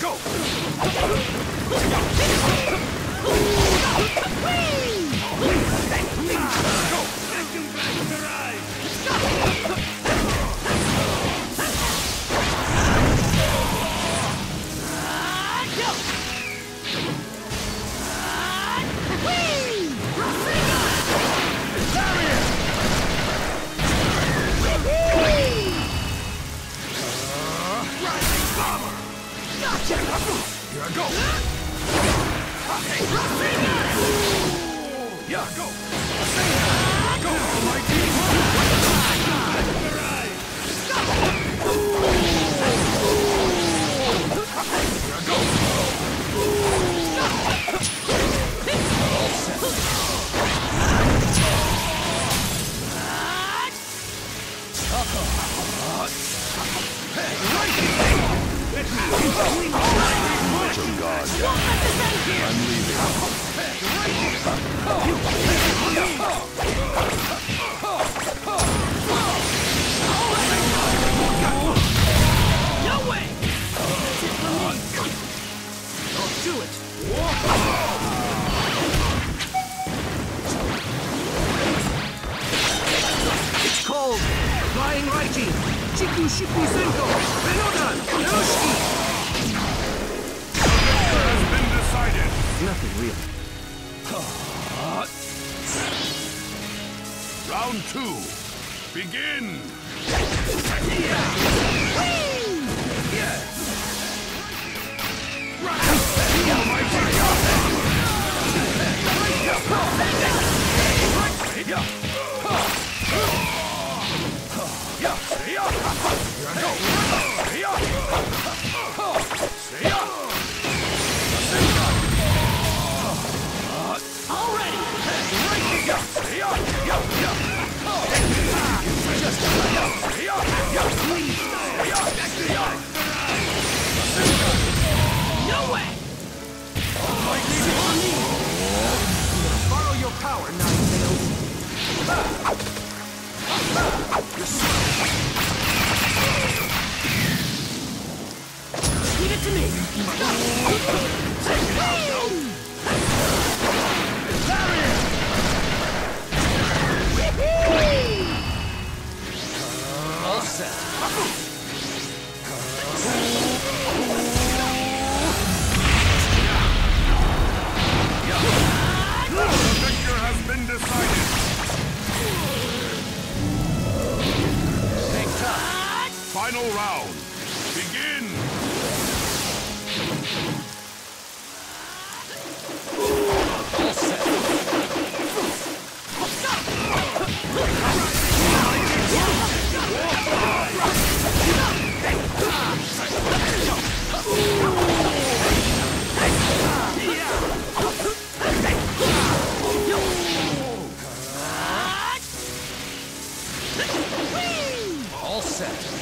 go! Here I go! Yeah, go! Flying Raiji! Chiku Shiku Senko! Renodan! Yoshi! Nothing real. Round two. Begin. No Leave it to me. Has been decided. Final round. Begin. All set.